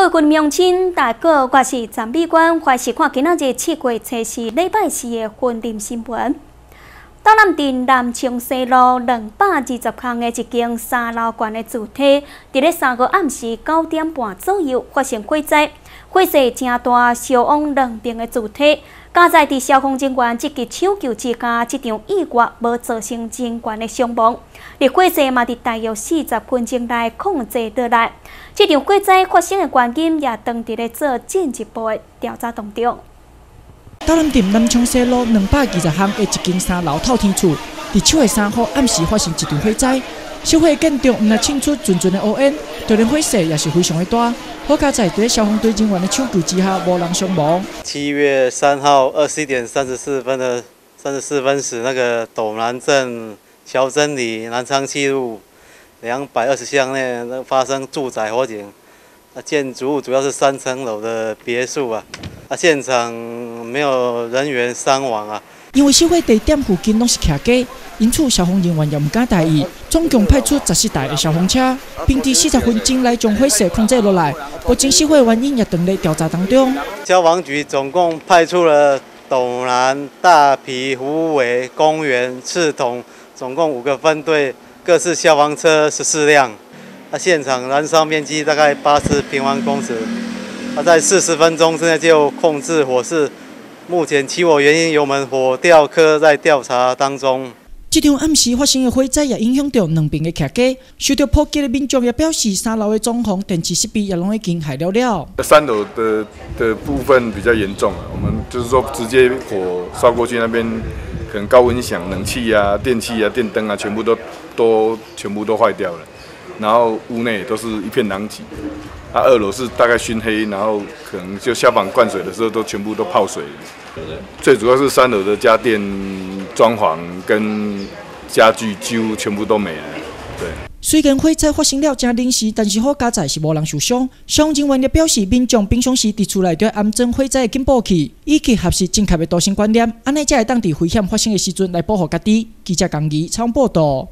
各位乡亲，大家好，我是陈美官，欢迎看今仔日七月初四礼拜四的婚礼新闻。大南镇南青西路两百二十巷的一间三楼高的主体，伫咧三个暗时九点半左右发生火灾，火势正大，烧往两边的主体。加在伫消防人员积极抢救之下，这场意外无造成人员的伤亡。而火势嘛，伫大约四十分钟内控制得来。这场火灾发生的原因也当伫咧做进一步的调查当中。大南镇南昌西路两百二十巷的一间三楼透天厝，伫七月三号暗时发生一场火灾。小火建筑毋但清出阵阵的乌烟，就连火势也是非常的大。火架在在消防队人员的抢救之下，无人伤亡。七月三号二十一点三十四分的三十四分时，那个斗南镇小镇里南昌西路两百二十巷内那发生住宅火警，那建筑物主要是三层楼的别墅啊，啊现场没有人员伤亡啊。因为小火地点附近拢是徛街，因此消防人员也毋敢大意，总共派出十四台的消防车，并伫四十分钟内将火势控制落来。目前起火原因也正在调查当中。消防局总共派出了斗南、大皮、虎尾、公园、赤桐，总共五个分队，各式消防车十四辆。那现场燃烧面积大概八十平方公尺，那在四十分钟之内就控制火势。目前起火原因由我们火调科在调查当中。这场暗时发生的火灾也影响到两边的客家。受到破击的民众也表示，三楼的装潢、电器设备也拢已经害了了。三楼的的部分比较严重啊，我们就是说直接火烧过去那边，可能高温响，冷气啊、电器啊、电灯啊，全部都都全部都坏掉了。然后屋内都是一片狼藉。啊，二楼是大概熏黑，然后可能就消防灌水的时候都全部都泡水。最主要是三楼的家电装潢跟家具几乎全部都没了。对。虽然火灾发生了真临时，但是好家在是无人受伤。消防人员也表示，民众平常时伫厝内对安装火灾的警报器，以及合适正确的多性观念，安尼才会当伫危险发生的时阵来保护家己。记者江怡采访报道。